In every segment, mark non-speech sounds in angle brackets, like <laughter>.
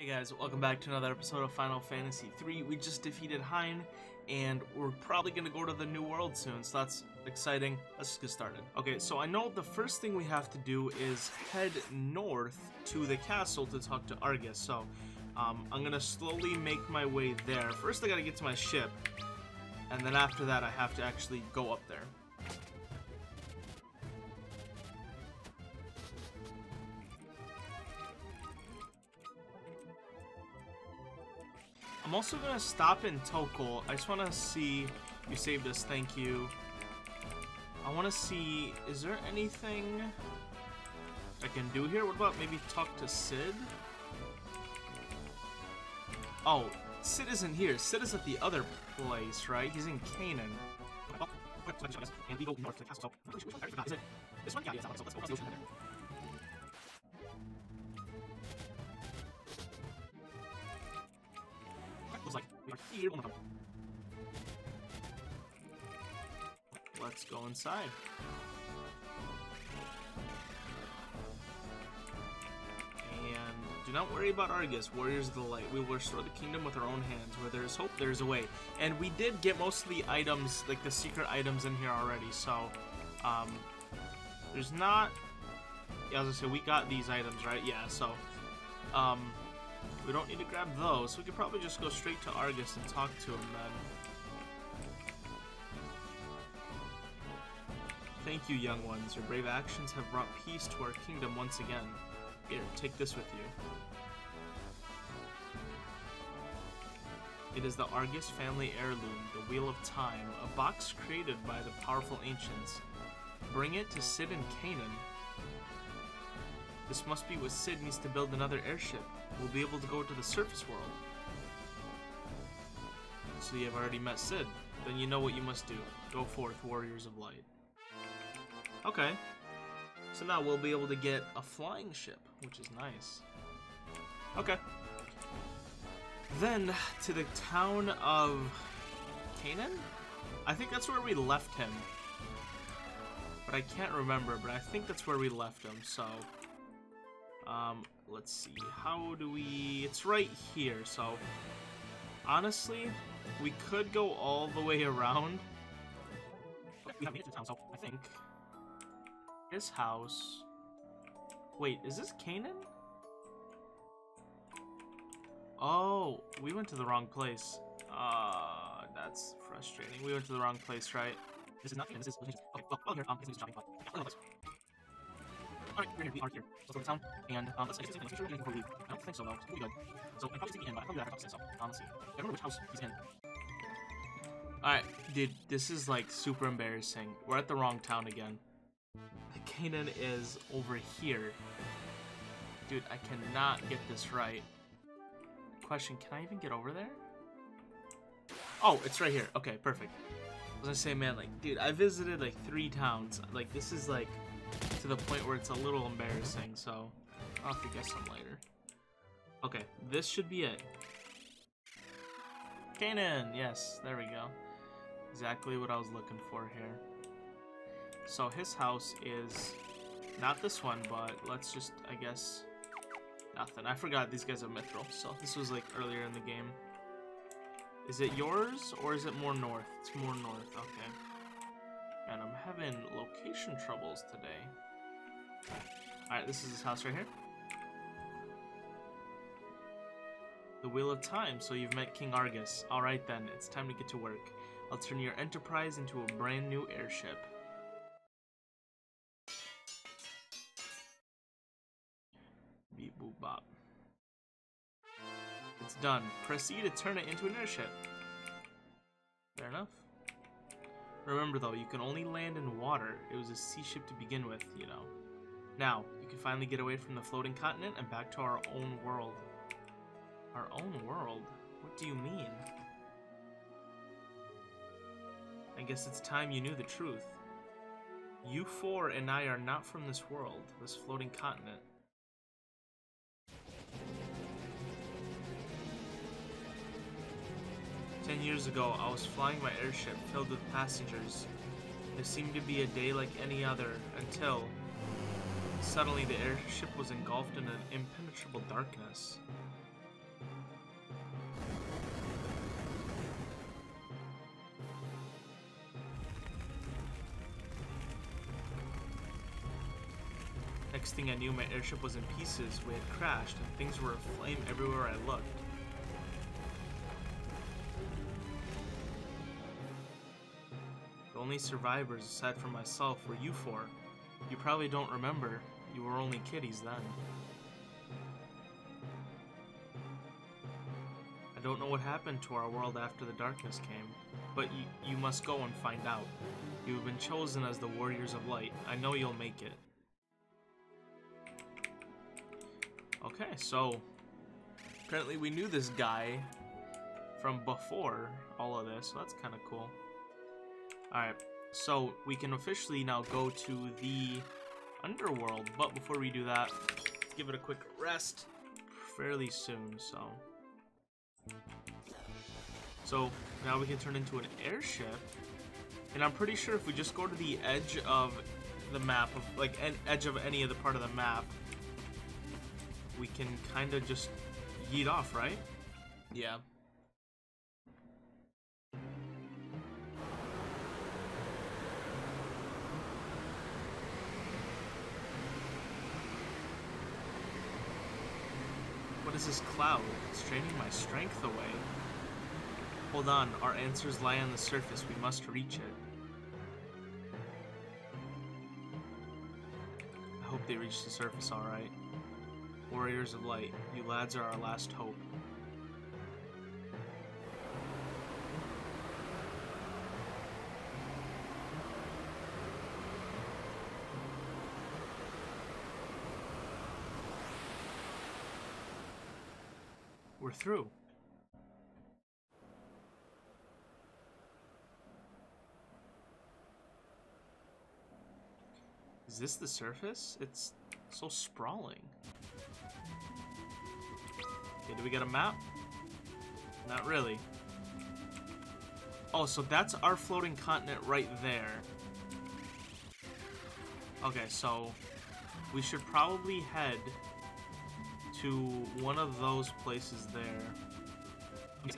Hey guys, welcome back to another episode of Final Fantasy III. We just defeated Hein, and we're probably gonna go to the new world soon, so that's exciting. Let's just get started. Okay, so I know the first thing we have to do is head north to the castle to talk to Argus, so um, I'm gonna slowly make my way there. First I gotta get to my ship, and then after that I have to actually go up there. I'm also gonna stop in Tokkul. I just wanna see you saved us, thank you. I wanna see is there anything I can do here? What about maybe talk to Cid? Oh, Cid isn't here. Cid is at the other place, right? He's in Canaan. And we go north to the castle. It this one? Yeah, yeah, so let's go across the ocean. Like. Let's go inside. And do not worry about Argus, Warriors of the Light. We will restore the kingdom with our own hands. Where there is hope, there is a way. And we did get most of the items, like the secret items in here already, so um, there's not... Yeah, as I was say, we got these items, right? Yeah, so um, we don't need to grab those. We could probably just go straight to Argus and talk to him then. Thank you, young ones. Your brave actions have brought peace to our kingdom once again. Here, take this with you. It is the Argus family heirloom, the Wheel of Time, a box created by the powerful ancients. Bring it to Cid and Canaan. This must be what Cid needs to build another airship. We'll be able to go to the surface world. So you have already met Cid. Then you know what you must do. Go forth, warriors of light. Okay. So now we'll be able to get a flying ship, which is nice. Okay. Then to the town of Canaan? I think that's where we left him. But I can't remember, but I think that's where we left him, so... Um, let's see, how do we... It's right here, so... Honestly, we could go all the way around. But we have made it to town, so I think... His house... Wait, is this Canaan? Oh, we went to the wrong place. Uh, that's frustrating. We went to the wrong place, right? This is not Canaan, this is... Okay, well, well here, um, this is shopping, but... Alright, we're here, we are here. Let's go to town, and um, let's exit in the future before we leave. I don't think so, though. It's pretty good. So, I'm probably taking in, but I probably have to say so. Um, let's see. I remember which house he's in. Alright, dude, this is like super embarrassing. We're at the wrong town again. Canaan is over here. Dude, I cannot get this right. Question, can I even get over there? Oh, it's right here. Okay, perfect. I was gonna say, man, like, dude, I visited like three towns. Like, this is like to the point where it's a little embarrassing, so I'll have to guess some later. Okay, this should be it. Canaan! Yes, there we go. Exactly what I was looking for here. So his house is not this one, but let's just, I guess, nothing. I forgot these guys are Mithril, so this was like earlier in the game. Is it yours, or is it more north? It's more north, okay. And I'm having location troubles today. Alright, this is his house right here. The Wheel of Time, so you've met King Argus. Alright then, it's time to get to work. I'll turn your enterprise into a brand new airship. Beep boop bop. It's done. E to turn it into an airship. Fair enough. Remember though, you can only land in water. It was a sea ship to begin with, you know. Now, you can finally get away from the floating continent and back to our own world. Our own world? What do you mean? I guess it's time you knew the truth. You four and I are not from this world, this floating continent. Ten years ago, I was flying my airship filled with passengers. It seemed to be a day like any other, until... Suddenly, the airship was engulfed in an impenetrable darkness. Next thing I knew, my airship was in pieces. We had crashed, and things were aflame everywhere I looked. Only survivors, aside from myself, were you four. You probably don't remember. You were only kiddies then. I don't know what happened to our world after the darkness came, but you, you must go and find out. You have been chosen as the Warriors of Light. I know you'll make it. Okay, so apparently we knew this guy from before all of this, so that's kind of cool. Alright, so we can officially now go to the underworld, but before we do that, let's give it a quick rest fairly soon, so... So, now we can turn into an airship, and I'm pretty sure if we just go to the edge of the map, of like, an edge of any of the part of the map, we can kind of just yeet off, right? Yeah. Is this cloud? It's draining my strength away. Hold on, our answers lie on the surface. We must reach it. I hope they reach the surface alright. Warriors of Light, you lads are our last hope. We're through. Is this the surface? It's so sprawling. Okay, do we get a map? Not really. Oh, so that's our floating continent right there. Okay, so we should probably head to one of those places there. We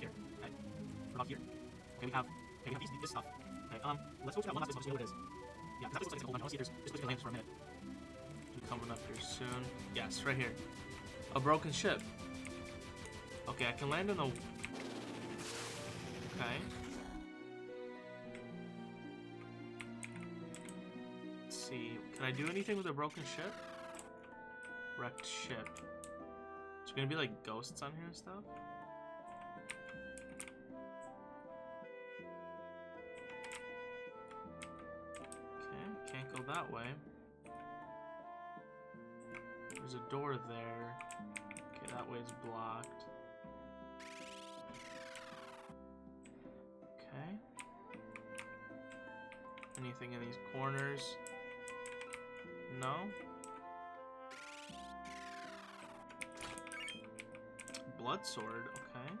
here. We're not here. We have we have these, this stuff. Okay, um, let's go to that one last place, what it is. Yeah, that looks like a whole bunch. See if there's for a minute. Coming up here soon. Yes, right here. A broken ship. Okay, I can land in the... Okay. Can I do anything with a broken ship? Wrecked ship. Is there gonna be like ghosts on here and stuff? Okay, can't go that way. There's a door there. Okay, that way's blocked. Okay. Anything in these corners? No? Blood sword, okay.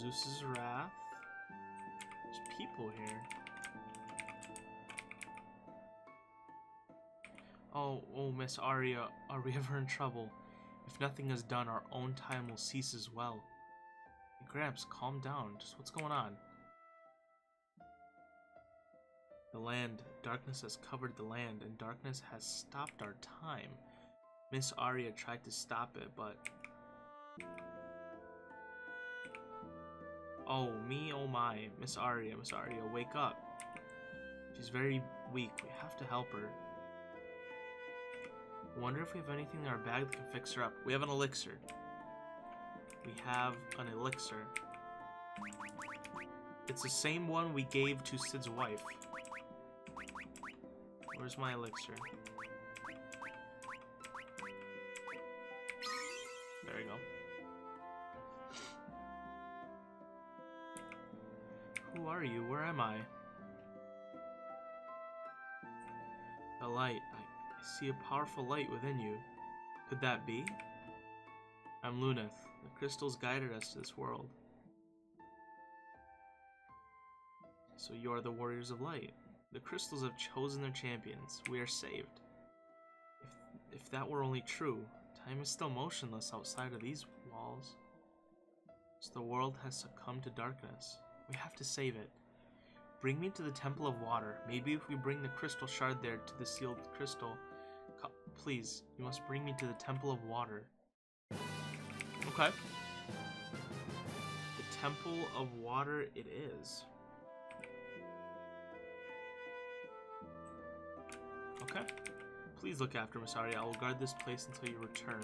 Zeus's wrath. There's people here. Oh, oh, Miss Aria, are we <laughs> ever in trouble? If nothing is done, our own time will cease as well. Gramps, calm down. Just what's going on? The land. Darkness has covered the land, and darkness has stopped our time. Miss Aria tried to stop it, but... Oh, me, oh my. Miss Aria, Miss Aria, wake up. She's very weak. We have to help her. Wonder if we have anything in our bag that can fix her up. We have an elixir. We have an elixir. It's the same one we gave to Cid's wife. Where's my elixir? There we go. Who are you? Where am I? A light. I, see a powerful light within you. Could that be? I'm Luneth. The crystals guided us to this world. So you are the Warriors of Light. The crystals have chosen their champions. We are saved. If, if that were only true, time is still motionless outside of these walls. So the world has succumbed to darkness. We have to save it. Bring me to the Temple of Water. Maybe if we bring the crystal shard there to the sealed crystal. Please, you must bring me to the Temple of Water. Okay. The Temple of Water it is. Okay. Please look after Masari. I will guard this place until you return.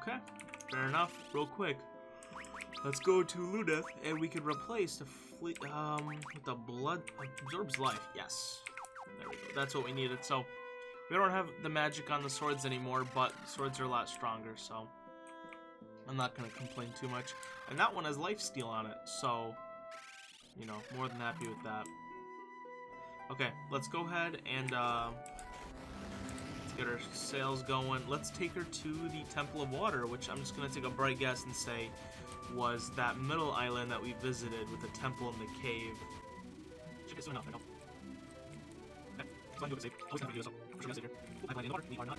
Okay. Fair enough. Real quick. Let's go to Luneth, and we can replace the fleet um with the blood absorbs life. Yes. There we go. That's what we needed. So we don't have the magic on the swords anymore, but swords are a lot stronger, so I'm not gonna complain too much. And that one has life steal on it, so you know, more than happy with that. Okay, let's go ahead and uh, let's get our sails going. Let's take her to the Temple of Water, which I'm just gonna take a bright guess and say was that middle island that we visited with the temple and the cave. In.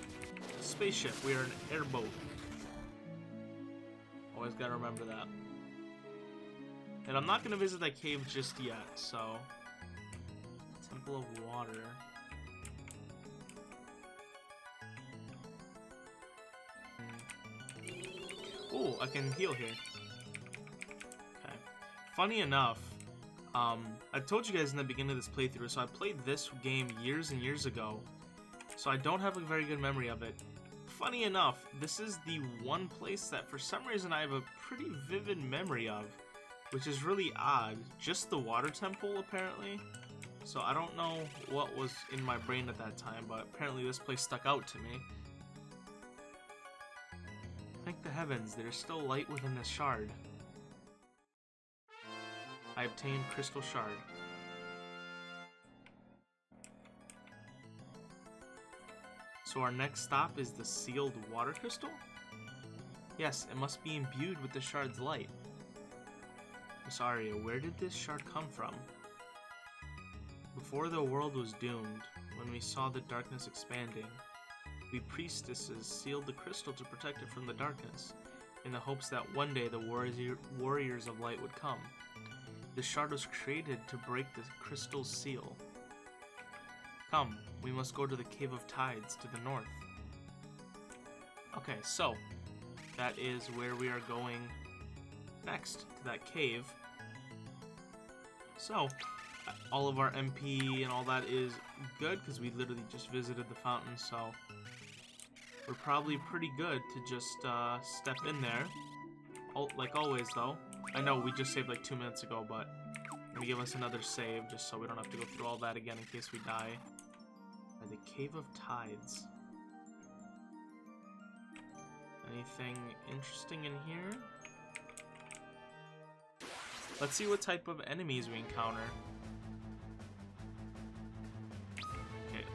Spaceship. We are an airboat. Always gotta remember that. And I'm not gonna visit that cave just yet, so. Of Water. Ooh, I can heal here. Okay. Funny enough, um, I told you guys in the beginning of this playthrough, so I played this game years and years ago, so I don't have a very good memory of it. Funny enough, this is the one place that for some reason I have a pretty vivid memory of, which is really odd. Just the water temple, apparently. So I don't know what was in my brain at that time, but apparently this place stuck out to me. Thank the heavens, there is still light within this shard. I obtained Crystal Shard. So our next stop is the sealed water crystal? Yes, it must be imbued with the shard's light. Miss Aria, where did this shard come from? Before the world was doomed, when we saw the darkness expanding, we priestesses sealed the crystal to protect it from the darkness, in the hopes that one day the warrior, warriors of light would come. The shard was created to break the crystal's seal. Come, we must go to the Cave of Tides to the north. Okay, so that is where we are going next, to that cave. So, all of our MP and all that is good because we literally just visited the fountain, so we're probably pretty good to just uh, step in there. Oh, like always, though. I know we just saved like two minutes ago, but gonna give us another save just so we don't have to go through all that again in case we die. By the Cave of Tides. Anything interesting in here? Let's see what type of enemies we encounter.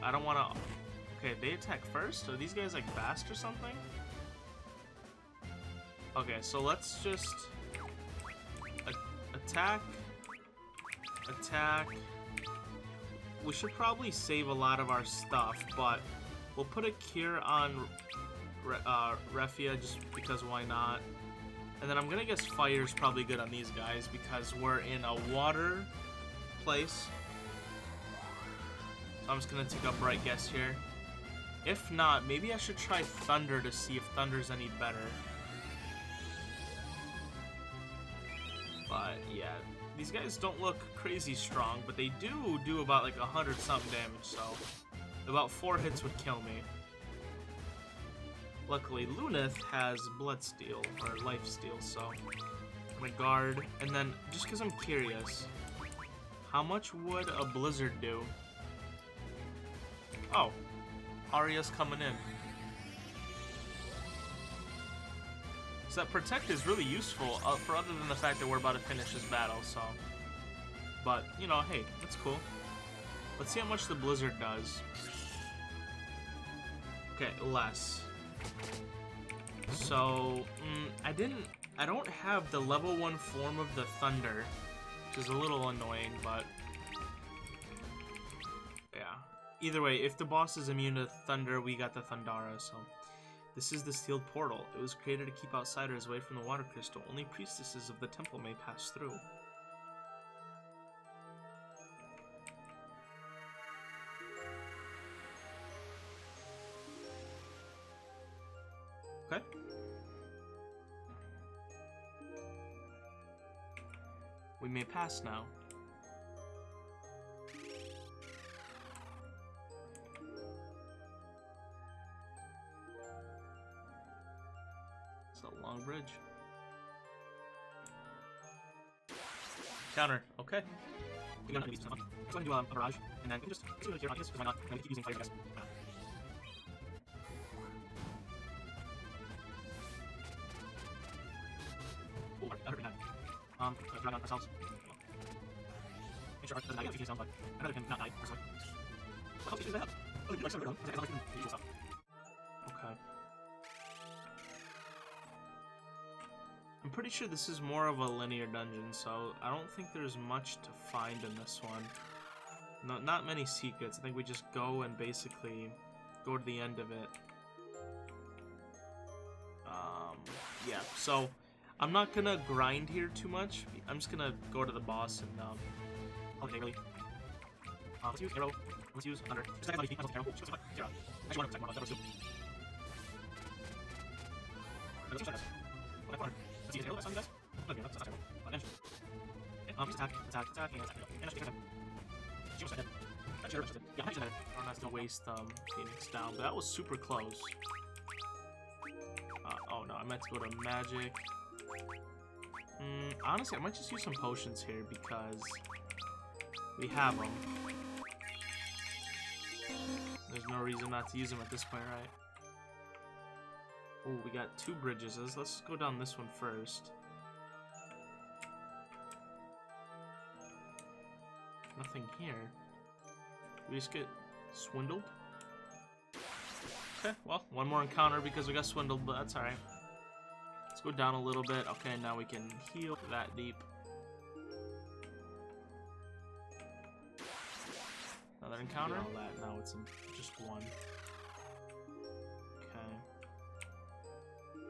I don't want to... Okay, they attack first? Are these guys like fast or something? Okay, so let's just... Attack. Attack. We should probably save a lot of our stuff, but we'll put a cure on uh, Refia just because why not? And then I'm gonna guess fire is probably good on these guys because we're in a water place. So I'm just gonna take a bright guess here. If not, maybe I should try thunder to see if thunder's any better. But yeah, these guys don't look crazy strong, but they do do about like a hundred something damage, so about four hits would kill me. Luckily, Luneth has Blood Steal, or Life Steal, so I'm gonna guard. And then, just because I'm curious, how much would a Blizzard do? Oh, Aria's coming in. So that Protect is really useful, uh, for other than the fact that we're about to finish this battle, so... But, you know, hey, that's cool. Let's see how much the Blizzard does. Okay, less. So, mm, I didn't... I don't have the level 1 form of the Thunder, which is a little annoying, but... Either way, if the boss is immune to Thunder, we got the Thundara, so... This is the sealed portal. It was created to keep outsiders away from the water crystal. Only priestesses of the temple may pass through. Okay. We may pass now. Counter. Okay. We're gonna do some. Let's go and do um, a barrage, and then we can just let's do it here on this, because why not? And we keep using fire that hurt. Um, uh, drag on ourselves. Make sure our doesn't die if sound like I'd rather him not die, personally. What helps you do that? Oh, you like some you can use stuff. Pretty sure this is more of a linear dungeon, so I don't think there's much to find in this one. No, not many secrets. I think we just go and basically go to the end of it. Um, yeah, so I'm not gonna grind here too much. I'm just gonna go to the boss and, um, okay, really. Uh, let's use arrow. Let's use zero. Actually, use that. Okay, corner. Let's use arrow. That's guys. Not attack, attack, attack, that's. Yeah. I'm not gonna waste um Phoenix down, but that was super close. Uh, oh no, I meant to go to magic. Mm, honestly, I might just use some potions here because we have them. There's no reason not to use them at this point, right? Oh, we got two bridges. Let's, go down this one first. Nothing here. We just get swindled? Okay, well, one more encounter because we got swindled, but that's alright. Let's go down a little bit. Okay, now we can heal that deep. Another encounter? All that. Now it's just one.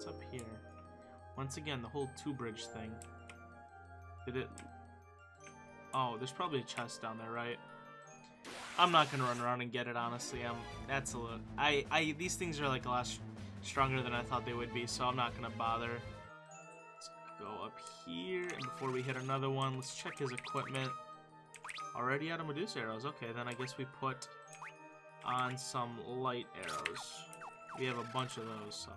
What's up here? Once again, the whole two-bridge thing. Did it... Oh, there's probably a chest down there, right? I'm not gonna run around and get it, honestly. I'm, that's a little... I, I, these things are like a lot stronger than I thought they would be, so I'm not gonna bother. Let's go up here, and before we hit another one, let's check his equipment. Already out of Medusa arrows. Okay, then I guess we put on some light arrows. We have a bunch of those, so...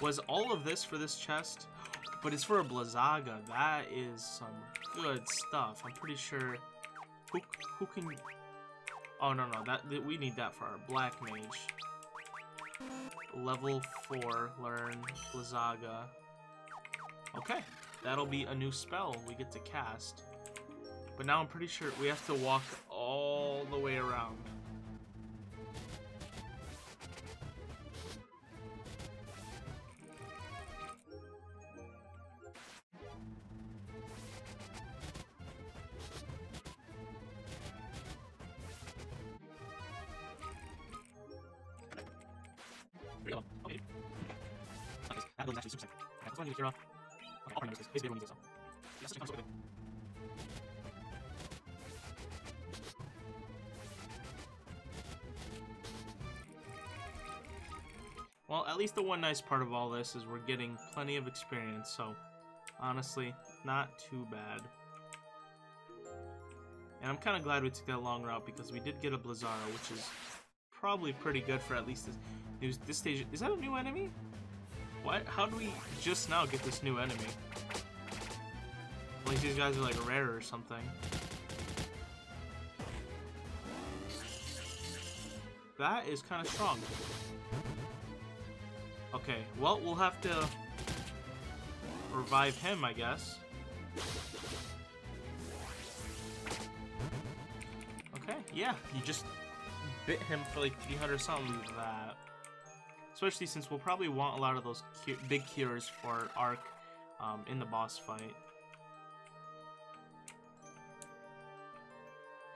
Was all of this for this chest? But it's for a Blizzaga. That is some good stuff. I'm pretty sure... Who, who can... Oh, no, no. That, that We need that for our Black Mage. Level 4. Learn Blizzaga. Okay. That'll be a new spell we get to cast. But now I'm pretty sure we have to walk all the way around. Build is actually super sick. Okay, let's. Okay, with it. Well, at least the one nice part of all this is we're getting plenty of experience, so honestly, not too bad. And I'm kind of glad we took that long route because we did get a Blizzara, which is probably pretty good for at least this this stage. Is that a new enemy? What? How do we just now get this new enemy? Like these guys are like rare or something. That is kind of strong. Okay, well, we'll have to revive him, I guess. Okay, yeah, you just bit him for like 300 something that. Especially since we'll probably want a lot of those cu big cures for Arc um, in the boss fight.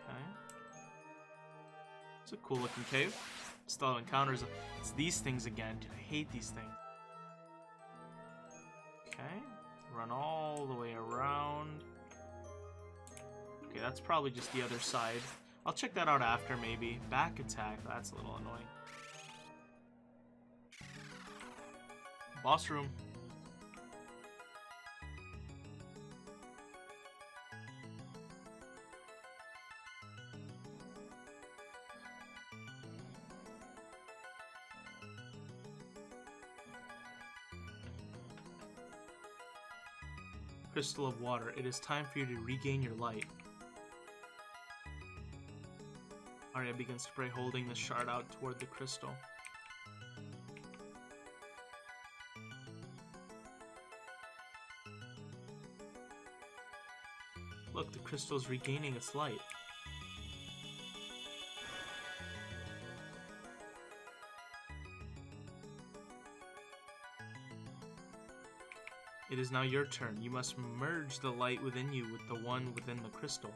Okay. It's a cool looking cave. Still encounters. It's these things again. Dude, I hate these things. Okay. Run all the way around. Okay, that's probably just the other side. I'll check that out after, maybe. Back attack. That's a little annoying. Boss room. Crystal of water, it is time for you to regain your light. Aria begins to pray, holding the shard out toward the crystal. Crystal is regaining its light. It is now your turn. You must merge the light within you with the one within the crystal.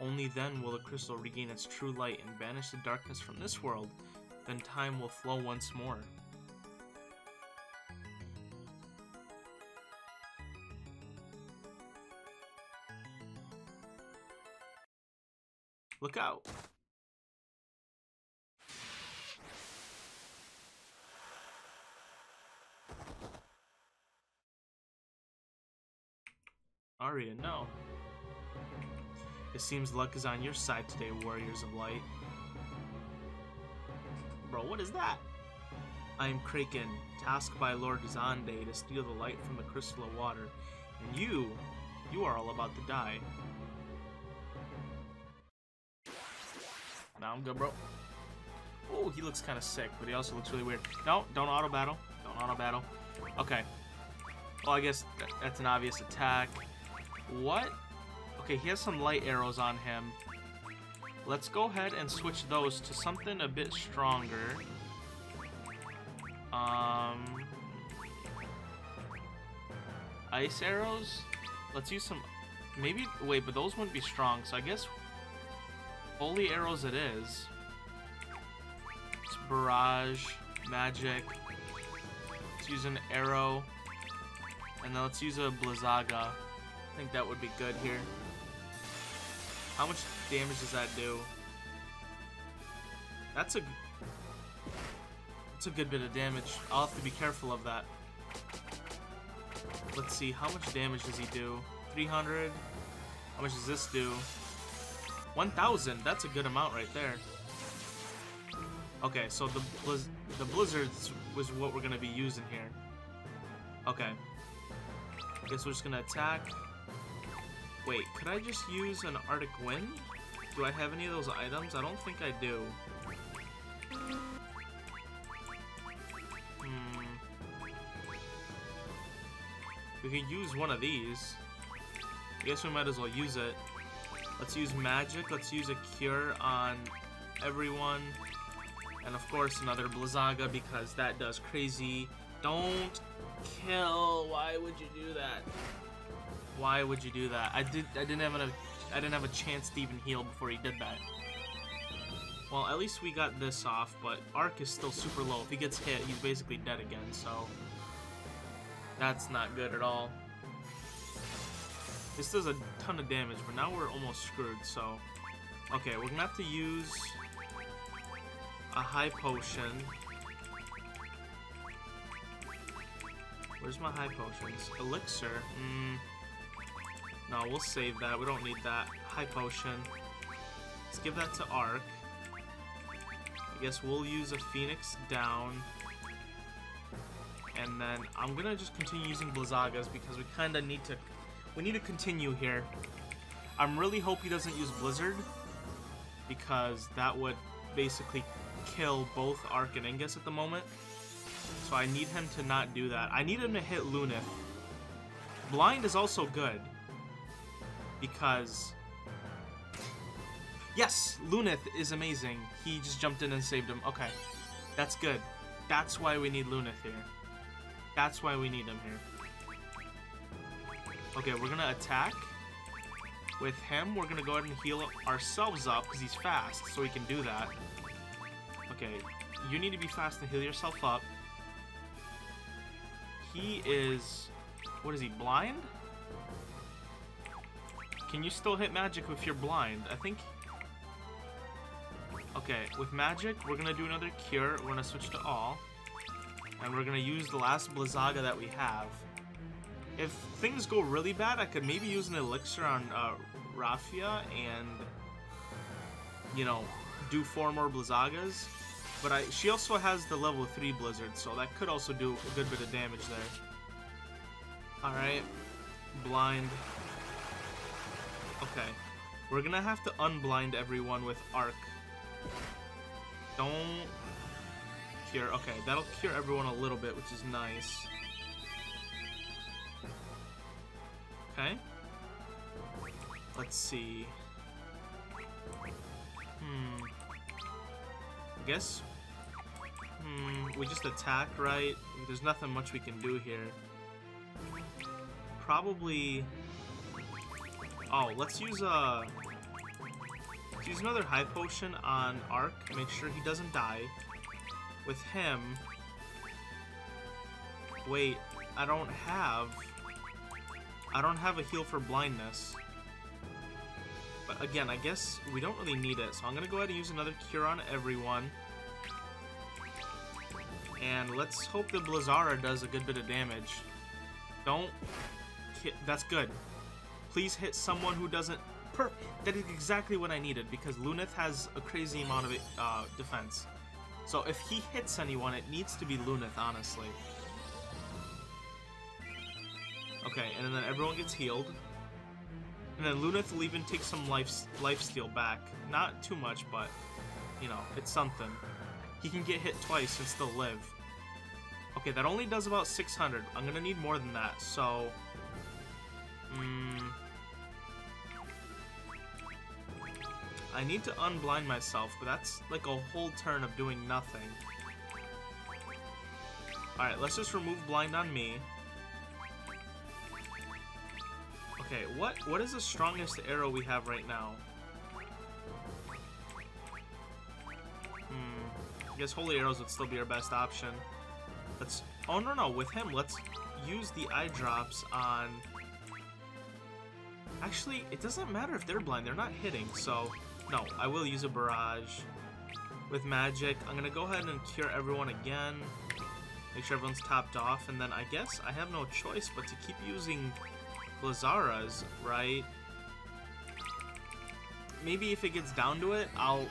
Only then will the crystal regain its true light and banish the darkness from this world. Then time will flow once more. Look out! Aria, no. It seems luck is on your side today, Warriors of Light. Bro, what is that? I am Kraken, tasked by Lord Xande to steal the light from the Crystal of Water. And you, you are all about to die. Now I'm good, bro. Oh, he looks kind of sick, but he also looks really weird. No, don't auto battle. Don't auto battle. Okay. Well, I guess that's an obvious attack. What? Okay, he has some light arrows on him. Let's go ahead and switch those to something a bit stronger. Um, ice arrows? Let's use some... Maybe... Wait, but those wouldn't be strong, so I guess... Holy arrows it is. It's barrage, magic. Let's use an arrow. And then let's use a Blizzaga. I think that would be good here. How much damage does that do? That's a... That's a good bit of damage. I'll have to be careful of that. Let's see, how much damage does he do? 300? How much does this do? 1,000! That's a good amount right there. Okay, so the, blizz the blizzards was what we're going to be using here. Okay. Guess we're just going to attack. Wait, could I just use an Arctic Wind? Do I have any of those items? I don't think I do. Hmm. We could use one of these. I guess we might as well use it. Let's use magic. Let's use a cure on everyone. And of course another Blizzaga because that does crazy. Don't kill. Why would you do that? Why would you do that? I did. I didn't have a. I didn't have a chance to even heal before he did that. Well, at least we got this off, but Arc is still super low. If he gets hit, he's basically dead again, so... That's not good at all. This does a ton of damage, but now we're almost screwed, so... Okay, we're gonna have to use... A high potion. Where's my high potions? Elixir? Hmm... No, we'll save that. We don't need that. High potion. Let's give that to Arc. I guess we'll use a Phoenix down. And then I'm gonna just continue using Blizzagas because we kinda need to... We need to continue here. I'm really hope he doesn't use Blizzard. Because that would basically kill both Arc and Ingus at the moment. So I need him to not do that. I need him to hit Luneth. Blind is also good because... Yes, Luneth is amazing. He just jumped in and saved him. Okay, that's good. That's why we need Luneth here. That's why we need him here. Okay, we're gonna attack. With him, we're gonna go ahead and heal ourselves up because he's fast, so we can do that. Okay, you need to be fast and heal yourself up. He is... What is he, blind? Can you still hit magic if you're blind? I think... Okay, with magic, we're gonna do another cure. We're gonna switch to all. And we're gonna use the last Blizzaga that we have. If things go really bad, I could maybe use an elixir on uh, Refia and, you know, do four more Blizzagas. But I, she also has the level 3 Blizzard, so that could also do a good bit of damage there. Alright. Blind. Okay. We're gonna have to unblind everyone with Arc. Don't cure. Okay, that'll cure everyone a little bit, which is nice. Okay. Let's see. Hmm. I guess. Hmm. We just attack, right? There's nothing much we can do here. Probably. Oh, let's use a. Uh, let's use another high potion on Arc. Make sure he doesn't die. With him. Wait, I don't have. I don't have a heal for blindness. But again, I guess we don't really need it. So I'm to go ahead and use another cure on everyone. And let's hope the Blizzara does a good bit of damage. Don't hit. That's good. Please hit someone who doesn't... Per that is exactly what I needed because Luneth has a crazy amount of uh, defense. So if he hits anyone, it needs to be Luneth, honestly. Okay, and then everyone gets healed. And then Luneth will even take some life, life steal back. Not too much, but, you know, it's something. He can get hit twice and still live. Okay, that only does about 600. I'm gonna need more than that, so... Mm, I need to unblind myself, but that's like a whole turn of doing nothing. Alright, let's just remove blind on me. Okay, what what is the strongest arrow we have right now? Hmm. I guess holy arrows would still be our best option. Let's. Oh no no! With him, let's use the eye drops on. Actually, it doesn't matter if they're blind. They're not hitting. So no, I will use a barrage with magic. I'm gonna go ahead and cure everyone again. Make sure everyone's topped off, and then I guess I have no choice but to keep using Blizzaras, right? Maybe if it gets down to it, I'll...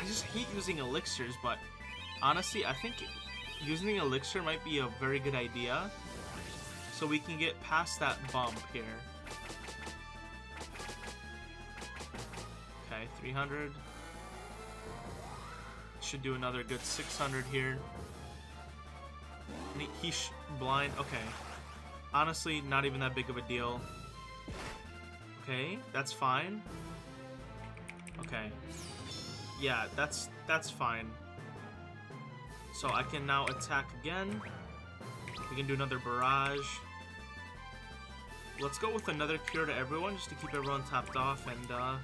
I just hate using elixirs, but honestly, I think using elixir might be a very good idea. So we can get past that bump here. Okay, 300. Should do another good 600 here. He, he's blind. Okay. Honestly, not even that big of a deal. Okay, that's fine. Okay. Yeah, that's that's fine. So I can now attack again. We can do another barrage. Let's go with another cure to everyone, just to keep everyone topped off, and uh,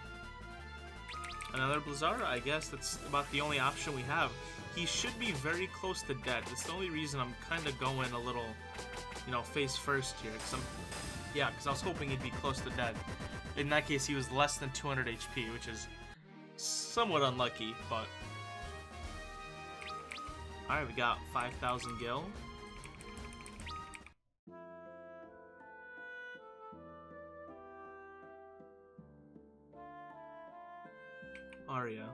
another Blizzara, I guess. That's about the only option we have. He should be very close to dead. That's the only reason I'm kind of going a little you know, face first here. Cause I'm, yeah, because I was hoping he'd be close to dead. In that case, he was less than 200 HP, which is somewhat unlucky, but... Alright, we got 5,000 gil. Aria.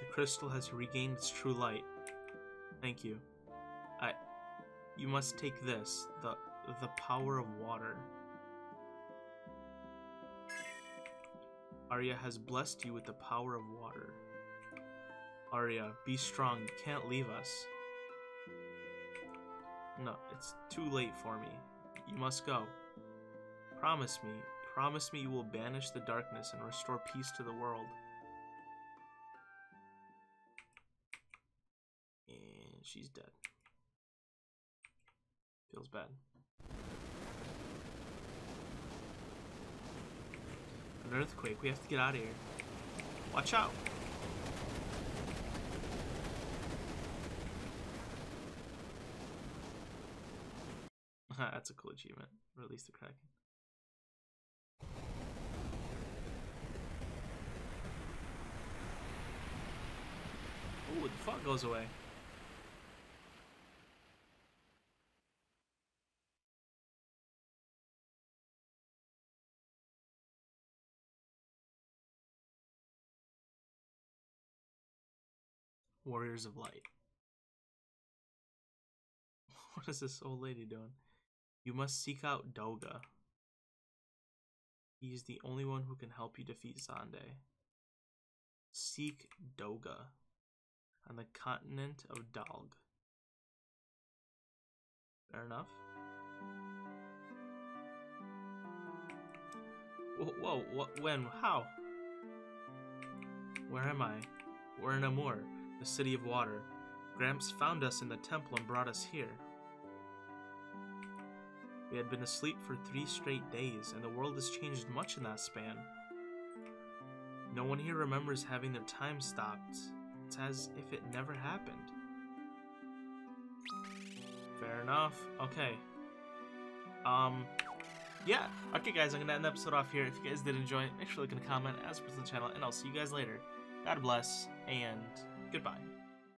The crystal has regained its true light. Thank you. You must take this, the, the power of water. Aria has blessed you with the power of water. Aria, be strong, you can't leave us. No, it's too late for me. You must go. Promise me, promise me you will banish the darkness and restore peace to the world. And she's dead. Feels bad. An earthquake. We have to get out of here. Watch out. <laughs> That's a cool achievement. Release the Kraken. Ooh, the fog goes away. Warriors of Light. <laughs> What is this old lady doing? You must seek out Doga. He is the only one who can help you defeat Xande. Seek Doga on the continent of Dalg. Fair enough. Whoa, whoa what, when, how? Where am I? We're in Amur, the city of water. Gramps found us in the temple and brought us here. We had been asleep for three straight days, and the world has changed much in that span. No one here remembers having their time stopped. It's as if it never happened. Fair enough. Okay. Um, yeah. Okay, guys, I'm gonna end the episode off here. If you guys did enjoy it, make sure to like and comment, as per the channel, and I'll see you guys later. God bless, and goodbye.